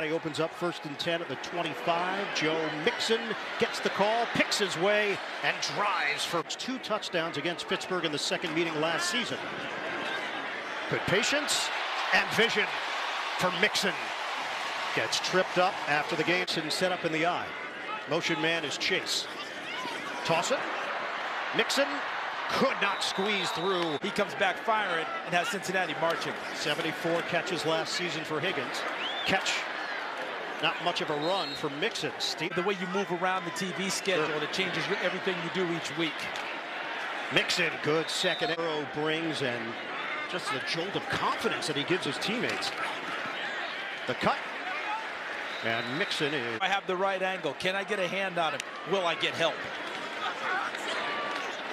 He opens up first and 10 at the 25. Joe Mixon gets the call, picks his way, and drives for two touchdowns against Pittsburgh in the second meeting last season. Good patience and vision for Mixon. Gets tripped up after the game and set up in the eye. Motion man is Chase. Toss it. Mixon could not squeeze through. He comes back firing and has Cincinnati marching. 74 catches last season for Higgins. Catch not much of a run for Mixon. Steve. The way you move around the TV schedule, sure. it changes everything you do each week. Mixon, good second arrow brings and just the jolt of confidence that he gives his teammates. The cut. And Mixon is. I have the right angle. Can I get a hand on him? Will I get help?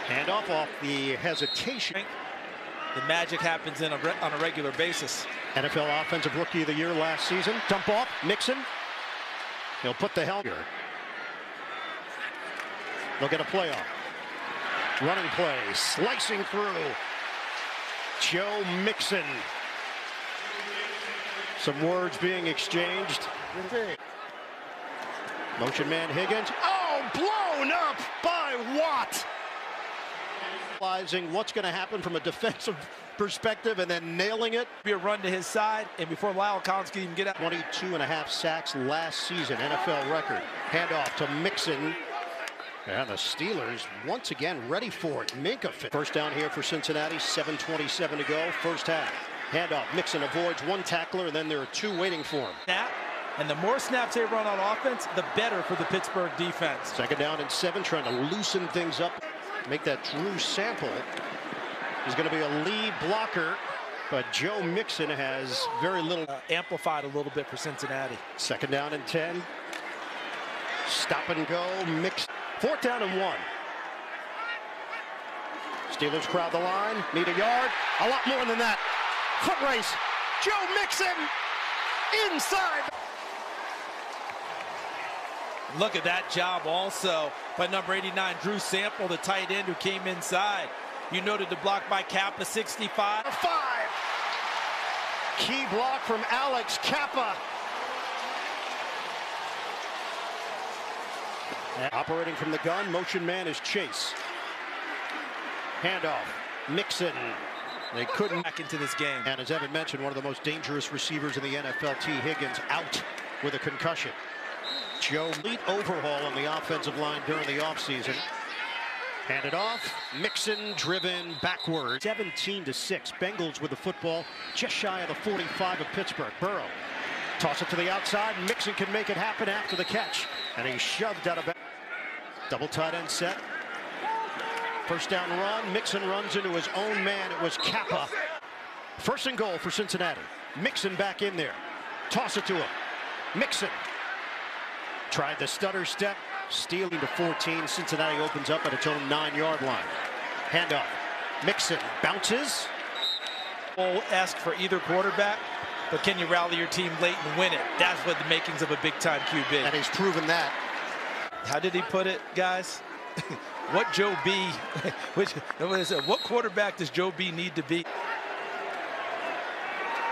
Handoff off off the hesitation. The magic happens in a on a regular basis. NFL Offensive Rookie of the Year last season. Dump off, Mixon. He'll put the helmet. They'll get a playoff. Running play, slicing through. Joe Mixon. Some words being exchanged. Motion man Higgins. Oh, blown up by Watt. Realizing what's going to happen from a defensive perspective and then nailing it. Be a run to his side, and before La'el Collins can even get out. 22 and a half sacks last season, NFL record. Handoff to Mixon. And the Steelers once again ready for it. Minkah fit. First down here for Cincinnati, 7.27 to go, first half. Handoff, Mixon avoids one tackler, and then there are two waiting for him. Snap, and the more snaps they run on offense, the better for the Pittsburgh defense. Second down and seven, trying to loosen things up, make that Drew sample is going to be a lead blocker. But Joe Mixon has very little. Uh, amplified a little bit for Cincinnati. Second down and 10. Stop and go. Mix. Fourth down and one. Steelers crowd the line. Need a yard. A lot more than that. Foot race. Joe Mixon inside. Look at that job also by number 89, Drew Sample, the tight end who came inside. You noted the block by Cappa, 65. Five. Key block from Alex Cappa. Operating from the gun, motion man is Chase. Handoff, Mixon. They couldn't back into this game. And as Evan mentioned, one of the most dangerous receivers in the NFL, Tee Higgins, out with a concussion. Joe, lead overhaul on the offensive line during the offseason. Handed off. Mixon driven backward. 17 to 6. Bengals with the football just shy of the 45 of Pittsburgh. Burrow. Toss it to the outside. Mixon can make it happen after the catch. And he shoved out of bounds. Double tight end set. First down run. Mixon runs into his own man. It was Cappa. First and goal for Cincinnati. Mixon back in there. Toss it to him. Mixon. Tried the stutter step. Stealing to 14. Cincinnati opens up at its own nine-yard line. Handoff. Mixon bounces. We'll ask for either quarterback, but can you rally your team late and win it? That's what the makings of a big-time QB. And he's proven that. How did he put it, guys? what Joe B, which, what quarterback does Joe B need to be?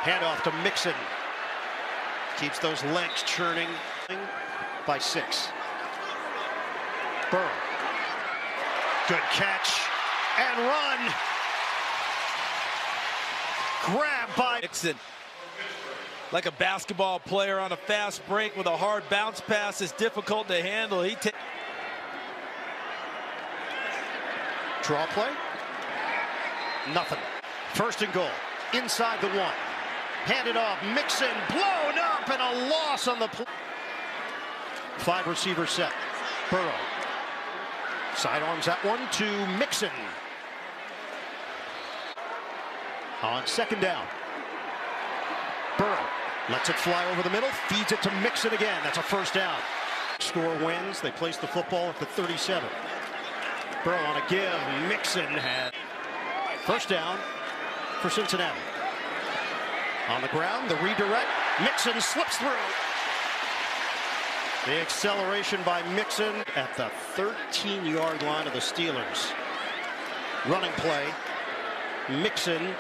Handoff to Mixon. Keeps those legs churning by six. Burrow. Good catch and run. Grab by Mixon. Like a basketball player on a fast break with a hard bounce pass is difficult to handle. He takes Draw play. Nothing. First and goal. Inside the one. Handed off. Mixon blown up and a loss on the play. Five receiver set. Burrow Sidearms that one to Mixon. On second down. Burrow lets it fly over the middle, feeds it to Mixon again. That's a first down. Score wins. They place the football at the 37. Burrow on a give. Mixon had first down for Cincinnati. On the ground, the redirect. Mixon slips through. The acceleration by Mixon at the 13-yard line of the Steelers. Running play. Mixon